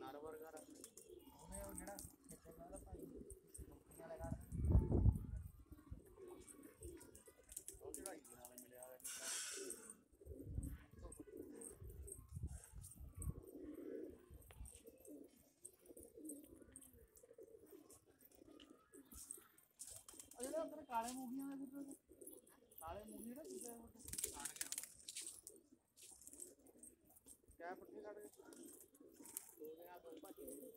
ನಾರ್ವರ್ಗ ਕਾਲੇ ਮੂਵੀਆਂ ਦਾ ਕਿਹੜਾ ਕਿਆ ਪੱਠੇ ਕੱਢ ਕੇ ਦੋ ਦਿਨਾਂ ਤੋਂ ਭੱਜ ਗਏ